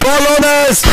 Follow us!